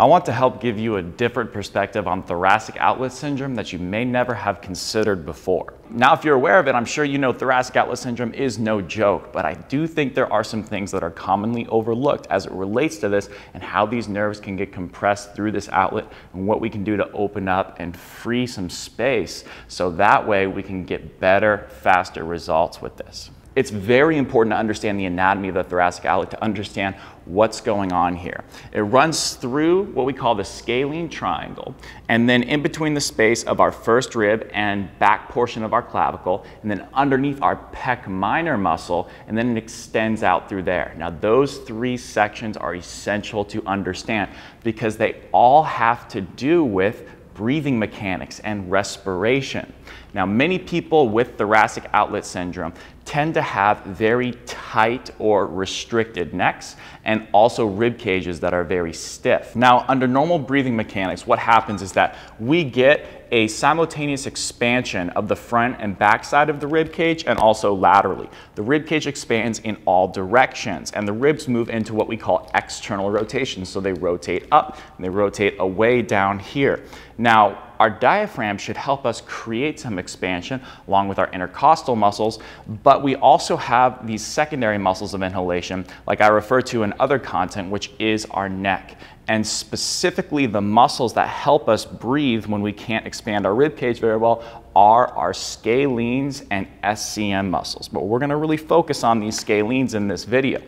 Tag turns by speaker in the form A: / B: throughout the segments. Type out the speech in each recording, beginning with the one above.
A: I want to help give you a different perspective on thoracic outlet syndrome that you may never have considered before. Now, if you're aware of it, I'm sure you know thoracic outlet syndrome is no joke, but I do think there are some things that are commonly overlooked as it relates to this and how these nerves can get compressed through this outlet and what we can do to open up and free some space so that way we can get better, faster results with this it's very important to understand the anatomy of the thoracic outlet to understand what's going on here. It runs through what we call the scalene triangle, and then in between the space of our first rib and back portion of our clavicle, and then underneath our pec minor muscle, and then it extends out through there. Now, those three sections are essential to understand because they all have to do with breathing mechanics and respiration. Now, many people with thoracic outlet syndrome tend to have very tight or restricted necks and also rib cages that are very stiff. Now, under normal breathing mechanics, what happens is that we get a simultaneous expansion of the front and back side of the rib cage and also laterally. The rib cage expands in all directions and the ribs move into what we call external rotation. So they rotate up and they rotate away down here. Now, our diaphragm should help us create some expansion along with our intercostal muscles, but we also have these secondary muscles of inhalation, like I refer to in other content, which is our neck and specifically the muscles that help us breathe when we can't expand our rib cage very well are our scalenes and SCM muscles. But we're gonna really focus on these scalenes in this video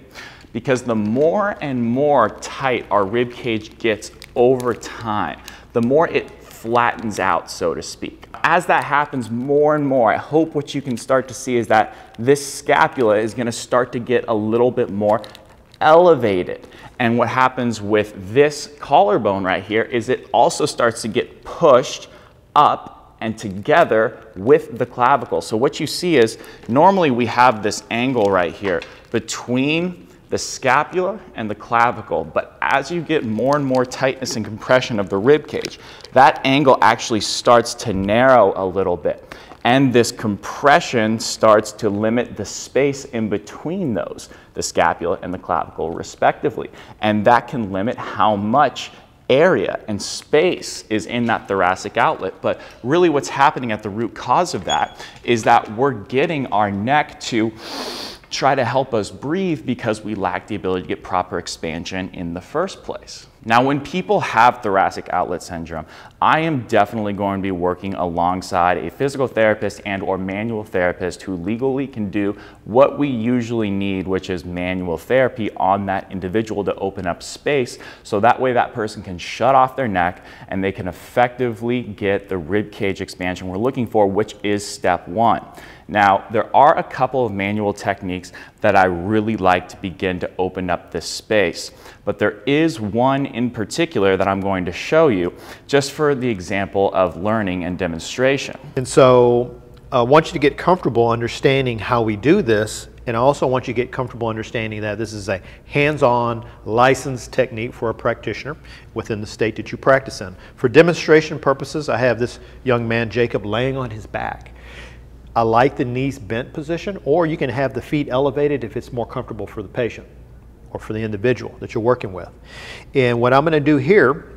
A: because the more and more tight our rib cage gets over time, the more it flattens out, so to speak. As that happens more and more, I hope what you can start to see is that this scapula is gonna start to get a little bit more elevated. And what happens with this collarbone right here is it also starts to get pushed up and together with the clavicle. So what you see is normally we have this angle right here between the scapula and the clavicle. But as you get more and more tightness and compression of the rib cage, that angle actually starts to narrow a little bit. And this compression starts to limit the space in between those, the scapula and the clavicle respectively. And that can limit how much area and space is in that thoracic outlet. But really what's happening at the root cause of that is that we're getting our neck to try to help us breathe because we lack the ability to get proper expansion in the first place. Now, when people have thoracic outlet syndrome, I am definitely going to be working alongside a physical therapist and or manual therapist who legally can do what we usually need, which is manual therapy on that individual to open up space. So that way that person can shut off their neck and they can effectively get the rib cage expansion we're looking for, which is step one. Now, there are a couple of manual techniques that I really like to begin to open up this space, but there is one in particular that I'm going to show you just for the example of learning and demonstration.
B: And so uh, I want you to get comfortable understanding how we do this and I also want you to get comfortable understanding that this is a hands-on licensed technique for a practitioner within the state that you practice in. For demonstration purposes, I have this young man, Jacob, laying on his back. I like the knees bent position, or you can have the feet elevated if it's more comfortable for the patient or for the individual that you're working with. And what I'm going to do here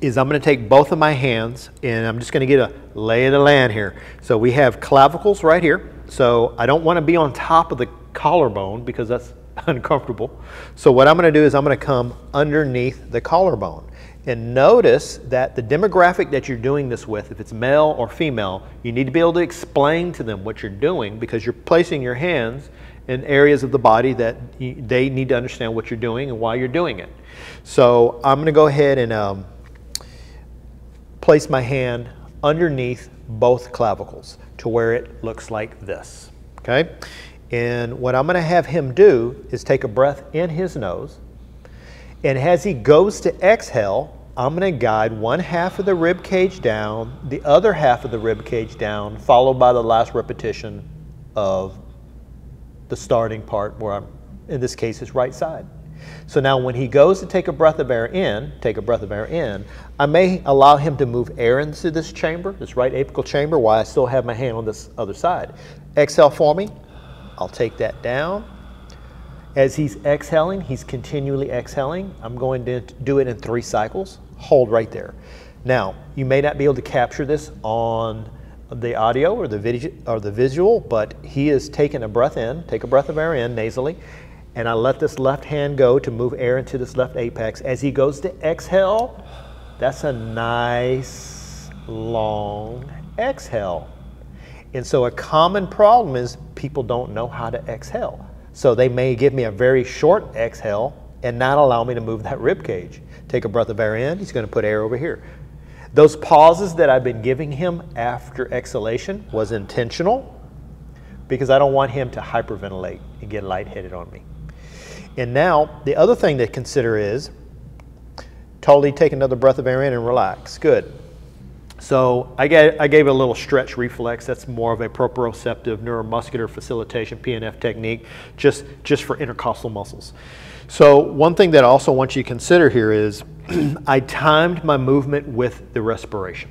B: is I'm going to take both of my hands and I'm just going to get a lay of the land here. So we have clavicles right here. So I don't want to be on top of the collarbone because that's uncomfortable. So what I'm going to do is I'm going to come underneath the collarbone. And notice that the demographic that you're doing this with, if it's male or female, you need to be able to explain to them what you're doing because you're placing your hands in areas of the body that they need to understand what you're doing and why you're doing it. So I'm going to go ahead and um, place my hand underneath both clavicles to where it looks like this. Okay? And what I'm going to have him do is take a breath in his nose. And as he goes to exhale, I'm going to guide one half of the rib cage down, the other half of the rib cage down, followed by the last repetition of the starting part where I'm, in this case, his right side. So now when he goes to take a breath of air in, take a breath of air in, I may allow him to move air into this chamber, this right apical chamber, while I still have my hand on this other side. Exhale for me. I'll take that down. As he's exhaling, he's continually exhaling. I'm going to do it in three cycles. Hold right there. Now, you may not be able to capture this on the audio or the video or the visual, but he is taking a breath in, take a breath of air in nasally, and I let this left hand go to move air into this left apex. As he goes to exhale, that's a nice long exhale. And so a common problem is people don't know how to exhale. So they may give me a very short exhale and not allow me to move that rib cage. Take a breath of air in, he's going to put air over here. Those pauses that I've been giving him after exhalation was intentional because I don't want him to hyperventilate and get lightheaded on me. And now, the other thing to consider is totally take another breath of air in and relax. Good. So I gave, I gave a little stretch reflex. That's more of a proprioceptive neuromuscular facilitation PNF technique, just, just for intercostal muscles. So one thing that I also want you to consider here is I timed my movement with the respiration.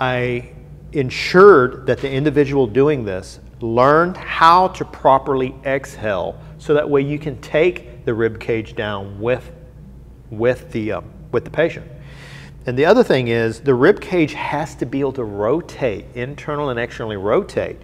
B: I ensured that the individual doing this learned how to properly exhale so that way you can take the rib cage down with, with, the, um, with the patient. And the other thing is the rib cage has to be able to rotate, internal and externally rotate.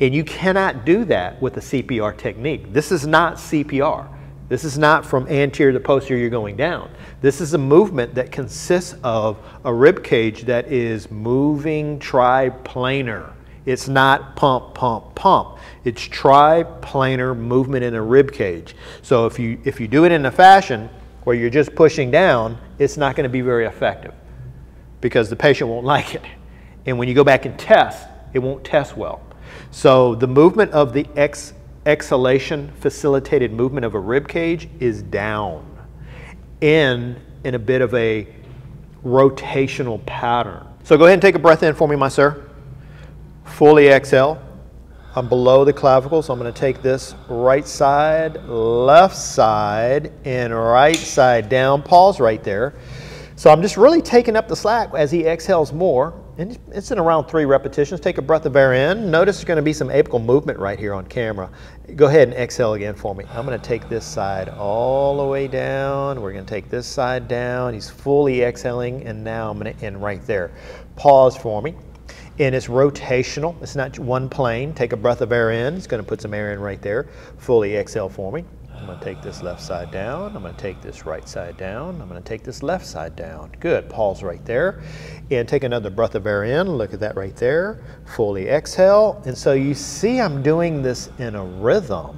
B: And you cannot do that with a CPR technique. This is not CPR. This is not from anterior to posterior you're going down. This is a movement that consists of a rib cage that is moving triplanar. It's not pump, pump, pump. It's triplanar movement in a rib cage. So if you, if you do it in a fashion where you're just pushing down, it's not going to be very effective because the patient won't like it. And when you go back and test, it won't test well. So the movement of the ex exhalation facilitated movement of a rib cage is down in in a bit of a rotational pattern. So go ahead and take a breath in for me, my sir. Fully exhale. I'm below the clavicle, so I'm going to take this right side, left side, and right side down. Pause right there. So I'm just really taking up the slack as he exhales more and it's in around three repetitions. Take a breath of air in. Notice there's going to be some apical movement right here on camera. Go ahead and exhale again for me. I'm going to take this side all the way down. We're going to take this side down. He's fully exhaling, and now I'm going to end right there. Pause for me. And it's rotational. It's not one plane. Take a breath of air in. It's going to put some air in right there. Fully exhale for me. I'm going to take this left side down. I'm going to take this right side down. I'm going to take this left side down. Good. Pause right there. And take another breath of air in. Look at that right there. Fully exhale. And so you see I'm doing this in a rhythm,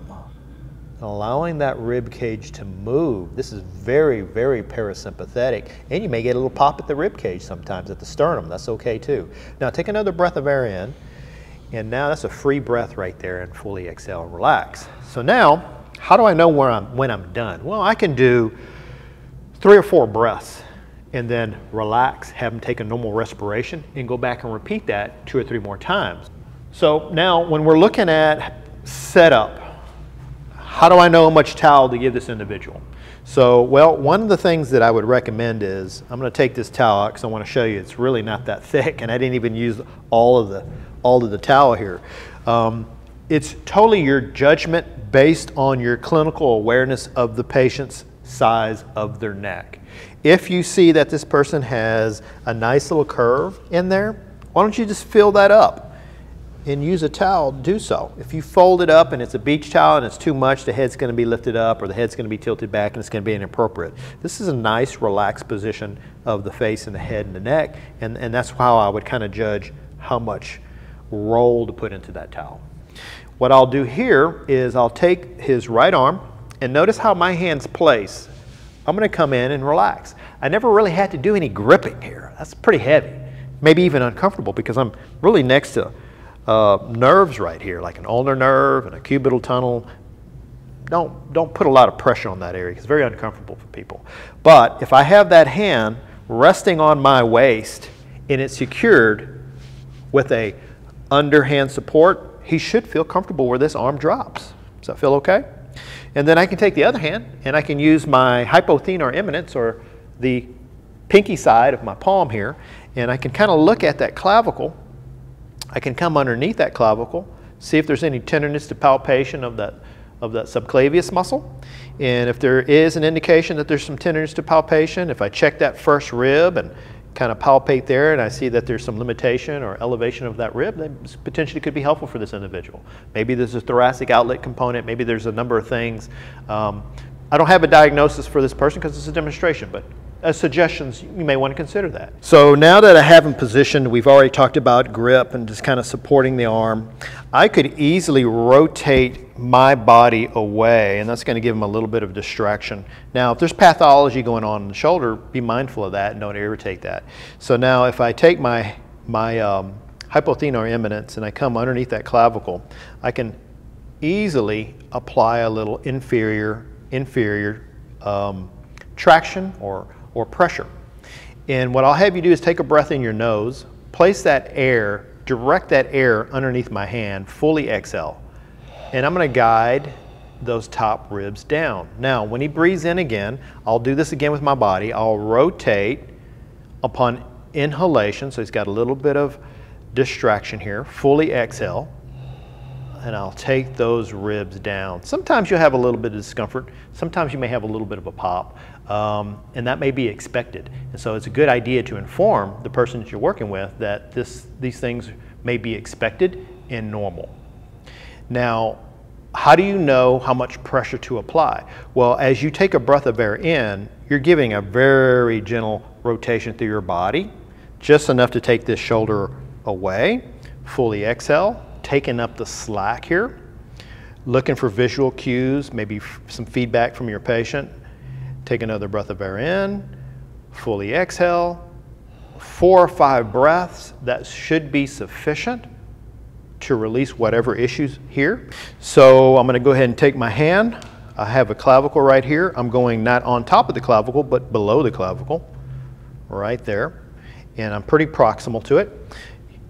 B: allowing that rib cage to move. This is very, very parasympathetic. And you may get a little pop at the rib cage sometimes, at the sternum. That's okay too. Now take another breath of air in. And now that's a free breath right there and fully exhale and relax. So now how do I know where I'm, when I'm done? Well, I can do three or four breaths and then relax, have them take a normal respiration, and go back and repeat that two or three more times. So now, when we're looking at setup, how do I know how much towel to give this individual? So, well, one of the things that I would recommend is I'm going to take this towel out because I want to show you it's really not that thick, and I didn't even use all of the all of the towel here. Um, it's totally your judgment based on your clinical awareness of the patient's size of their neck. If you see that this person has a nice little curve in there, why don't you just fill that up and use a towel to do so. If you fold it up and it's a beach towel and it's too much, the head's going to be lifted up or the head's going to be tilted back and it's going to be inappropriate. This is a nice relaxed position of the face and the head and the neck and, and that's how I would kind of judge how much roll to put into that towel. What I'll do here is I'll take his right arm and notice how my hands place. I'm going to come in and relax. I never really had to do any gripping here. That's pretty heavy, maybe even uncomfortable because I'm really next to uh, nerves right here, like an ulnar nerve and a cubital tunnel. Don't, don't put a lot of pressure on that area. It's very uncomfortable for people. But if I have that hand resting on my waist and it's secured with a underhand support, he should feel comfortable where this arm drops. Does that feel okay? And then I can take the other hand and I can use my hypothenar eminence or the pinky side of my palm here and I can kind of look at that clavicle. I can come underneath that clavicle, see if there's any tenderness to palpation of that of that subclavius muscle. And if there is an indication that there's some tenderness to palpation, if I check that first rib and kind of palpate there and I see that there's some limitation or elevation of that rib, that potentially could be helpful for this individual. Maybe there's a thoracic outlet component, maybe there's a number of things. Um, I don't have a diagnosis for this person because it's a demonstration, but as suggestions, you may want to consider that. So now that I have him positioned, we've already talked about grip and just kind of supporting the arm. I could easily rotate my body away, and that's going to give him a little bit of distraction. Now, if there's pathology going on in the shoulder, be mindful of that and don't irritate that. So now if I take my, my um, hypothenar eminence and I come underneath that clavicle, I can easily apply a little inferior, inferior um, traction or or pressure. And what I'll have you do is take a breath in your nose, place that air, direct that air underneath my hand, fully exhale. And I'm going to guide those top ribs down. Now, when he breathes in again, I'll do this again with my body. I'll rotate upon inhalation, so he's got a little bit of distraction here, fully exhale and I'll take those ribs down. Sometimes you'll have a little bit of discomfort. Sometimes you may have a little bit of a pop, um, and that may be expected. And so it's a good idea to inform the person that you're working with that this, these things may be expected and normal. Now, how do you know how much pressure to apply? Well, as you take a breath of air in, you're giving a very gentle rotation through your body, just enough to take this shoulder away. Fully exhale, taking up the slack here, looking for visual cues, maybe some feedback from your patient. Take another breath of air in, fully exhale. Four or five breaths, that should be sufficient to release whatever issues here. So I'm gonna go ahead and take my hand. I have a clavicle right here. I'm going not on top of the clavicle, but below the clavicle, right there. And I'm pretty proximal to it.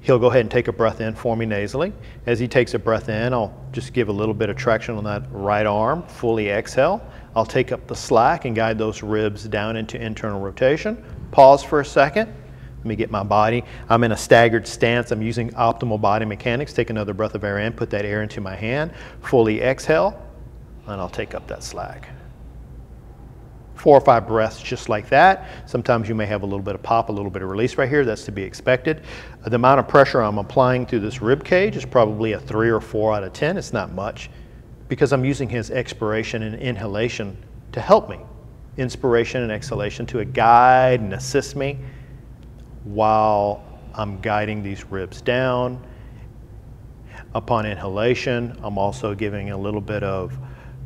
B: He'll go ahead and take a breath in for me nasally. As he takes a breath in, I'll just give a little bit of traction on that right arm, fully exhale. I'll take up the slack and guide those ribs down into internal rotation. Pause for a second. Let me get my body. I'm in a staggered stance. I'm using optimal body mechanics. Take another breath of air in, put that air into my hand, fully exhale, and I'll take up that slack four or five breaths just like that. Sometimes you may have a little bit of pop, a little bit of release right here. That's to be expected. The amount of pressure I'm applying through this rib cage is probably a three or four out of 10. It's not much because I'm using his expiration and inhalation to help me. Inspiration and exhalation to guide and assist me while I'm guiding these ribs down. Upon inhalation, I'm also giving a little bit of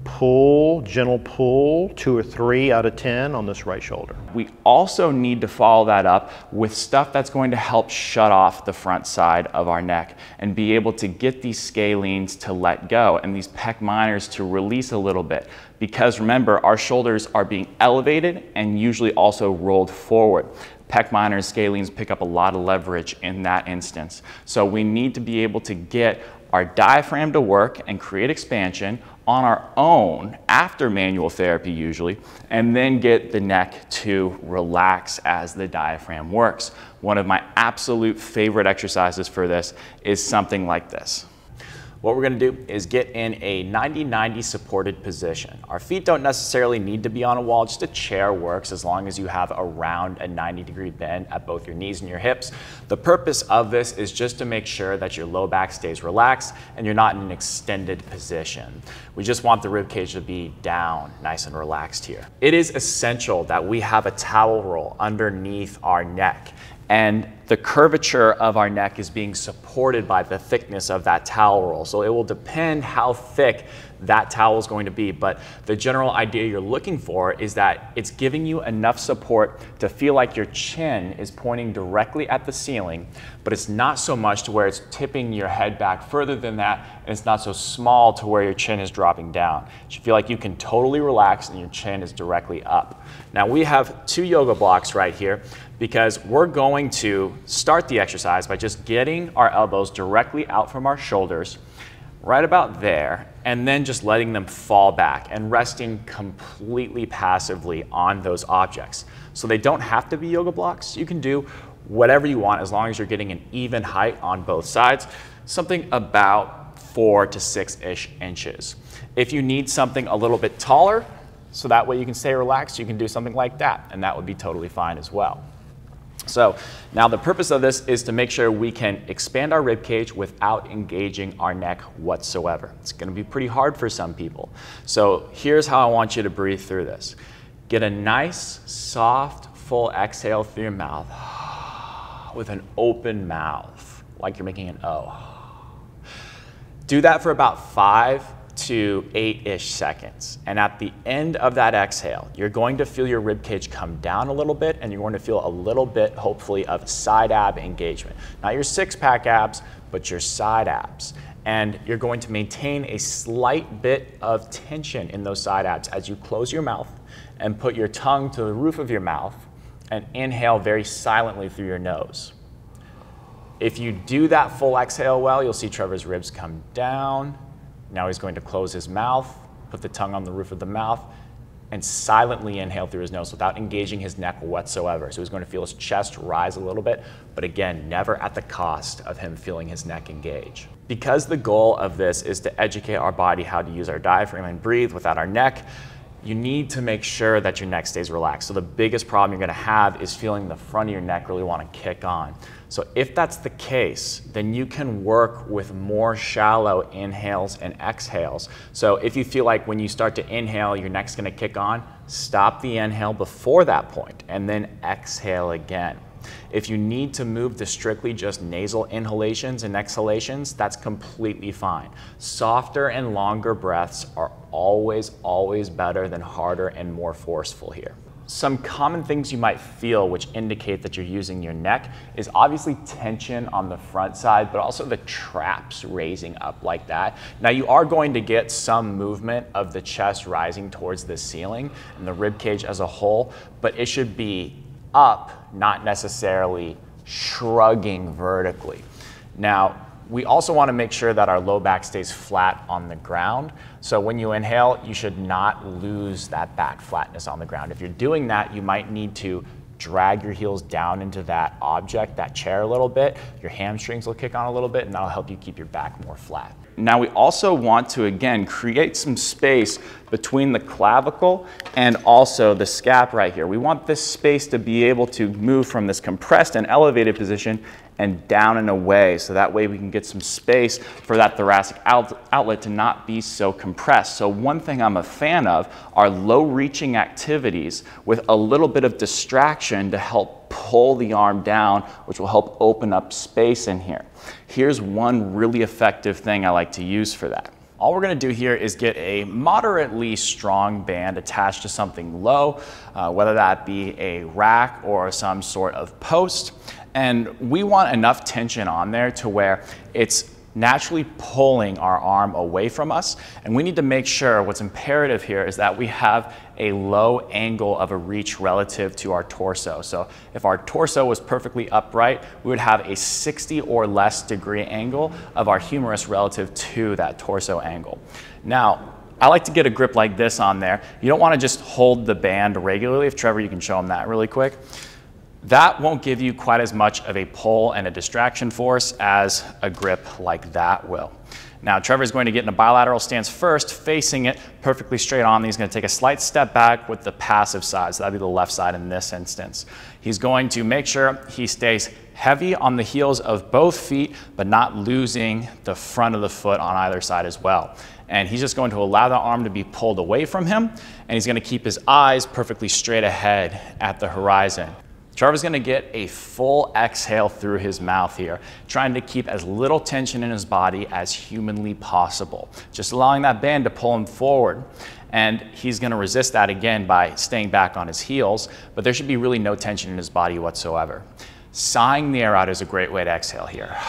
B: pull, gentle pull, two or three out of 10 on this right shoulder.
A: We also need to follow that up with stuff that's going to help shut off the front side of our neck and be able to get these scalenes to let go and these pec minors to release a little bit. Because remember, our shoulders are being elevated and usually also rolled forward. Pec minors, scalenes pick up a lot of leverage in that instance. So we need to be able to get our diaphragm to work and create expansion on our own after manual therapy usually, and then get the neck to relax as the diaphragm works. One of my absolute favorite exercises for this is something like this. What we're gonna do is get in a 90-90 supported position. Our feet don't necessarily need to be on a wall, just a chair works as long as you have around a 90 degree bend at both your knees and your hips. The purpose of this is just to make sure that your low back stays relaxed and you're not in an extended position. We just want the rib cage to be down, nice and relaxed here. It is essential that we have a towel roll underneath our neck and the curvature of our neck is being supported by the thickness of that towel roll. So it will depend how thick that towel is going to be. But the general idea you're looking for is that it's giving you enough support to feel like your chin is pointing directly at the ceiling, but it's not so much to where it's tipping your head back further than that, and it's not so small to where your chin is dropping down. You feel like you can totally relax and your chin is directly up. Now we have two yoga blocks right here because we're going to start the exercise by just getting our elbows directly out from our shoulders right about there, and then just letting them fall back and resting completely passively on those objects. So they don't have to be yoga blocks. You can do whatever you want as long as you're getting an even height on both sides, something about four to six-ish inches. If you need something a little bit taller, so that way you can stay relaxed, you can do something like that, and that would be totally fine as well. So now the purpose of this is to make sure we can expand our rib cage without engaging our neck whatsoever. It's gonna be pretty hard for some people. So here's how I want you to breathe through this. Get a nice, soft, full exhale through your mouth with an open mouth, like you're making an O. Do that for about five to eight-ish seconds. And at the end of that exhale, you're going to feel your rib cage come down a little bit and you're going to feel a little bit, hopefully, of side ab engagement. Not your six-pack abs, but your side abs. And you're going to maintain a slight bit of tension in those side abs as you close your mouth and put your tongue to the roof of your mouth and inhale very silently through your nose. If you do that full exhale well, you'll see Trevor's ribs come down now he's going to close his mouth, put the tongue on the roof of the mouth, and silently inhale through his nose without engaging his neck whatsoever. So he's going to feel his chest rise a little bit, but again, never at the cost of him feeling his neck engage. Because the goal of this is to educate our body how to use our diaphragm and breathe without our neck, you need to make sure that your neck stays relaxed. So the biggest problem you're gonna have is feeling the front of your neck really wanna kick on. So if that's the case, then you can work with more shallow inhales and exhales. So if you feel like when you start to inhale, your neck's gonna kick on, stop the inhale before that point and then exhale again. If you need to move to strictly just nasal inhalations and exhalations, that's completely fine. Softer and longer breaths are always, always better than harder and more forceful here. Some common things you might feel which indicate that you're using your neck is obviously tension on the front side, but also the traps raising up like that. Now you are going to get some movement of the chest rising towards the ceiling and the rib cage as a whole, but it should be up, not necessarily shrugging vertically. Now, we also want to make sure that our low back stays flat on the ground. So when you inhale, you should not lose that back flatness on the ground. If you're doing that, you might need to drag your heels down into that object, that chair a little bit. Your hamstrings will kick on a little bit and that'll help you keep your back more flat. Now we also want to, again, create some space between the clavicle and also the scap right here. We want this space to be able to move from this compressed and elevated position and down and away. So that way we can get some space for that thoracic out outlet to not be so compressed. So one thing I'm a fan of are low reaching activities with a little bit of distraction to help pull the arm down, which will help open up space in here. Here's one really effective thing I like to use for that. All we're gonna do here is get a moderately strong band attached to something low, uh, whether that be a rack or some sort of post. And we want enough tension on there to where it's naturally pulling our arm away from us. And we need to make sure what's imperative here is that we have a low angle of a reach relative to our torso. So if our torso was perfectly upright, we would have a 60 or less degree angle of our humerus relative to that torso angle. Now, I like to get a grip like this on there. You don't want to just hold the band regularly. If Trevor, you can show him that really quick that won't give you quite as much of a pull and a distraction force as a grip like that will. Now Trevor's going to get in a bilateral stance first, facing it perfectly straight on. He's going to take a slight step back with the passive side, so that'd be the left side in this instance. He's going to make sure he stays heavy on the heels of both feet, but not losing the front of the foot on either side as well. And he's just going to allow the arm to be pulled away from him, and he's going to keep his eyes perfectly straight ahead at the horizon. Trevor's gonna get a full exhale through his mouth here, trying to keep as little tension in his body as humanly possible. Just allowing that band to pull him forward. And he's gonna resist that again by staying back on his heels, but there should be really no tension in his body whatsoever. Sighing the air out is a great way to exhale here.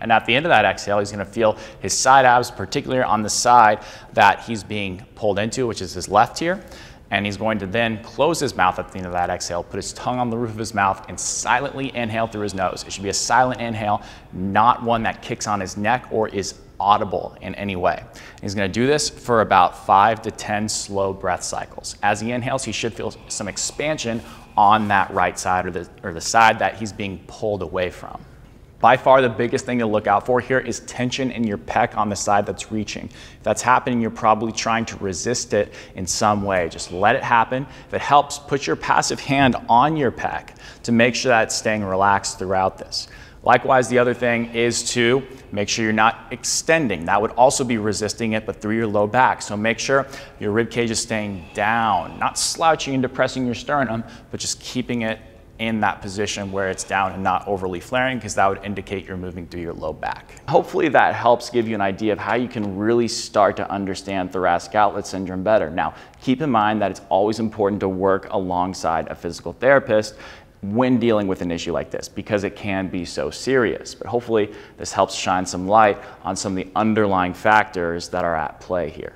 A: And at the end of that exhale, he's gonna feel his side abs, particularly on the side that he's being pulled into, which is his left here. And he's going to then close his mouth at the end of that exhale, put his tongue on the roof of his mouth, and silently inhale through his nose. It should be a silent inhale, not one that kicks on his neck or is audible in any way. He's going to do this for about five to 10 slow breath cycles. As he inhales, he should feel some expansion on that right side or the, or the side that he's being pulled away from. By far the biggest thing to look out for here is tension in your pec on the side that's reaching. If that's happening, you're probably trying to resist it in some way. Just let it happen. If it helps, put your passive hand on your pec to make sure that it's staying relaxed throughout this. Likewise, the other thing is to make sure you're not extending. That would also be resisting it, but through your low back. So make sure your rib cage is staying down, not slouching and depressing your sternum, but just keeping it in that position where it's down and not overly flaring because that would indicate you're moving through your low back. Hopefully that helps give you an idea of how you can really start to understand thoracic outlet syndrome better. Now, keep in mind that it's always important to work alongside a physical therapist when dealing with an issue like this because it can be so serious. But hopefully this helps shine some light on some of the underlying factors that are at play here.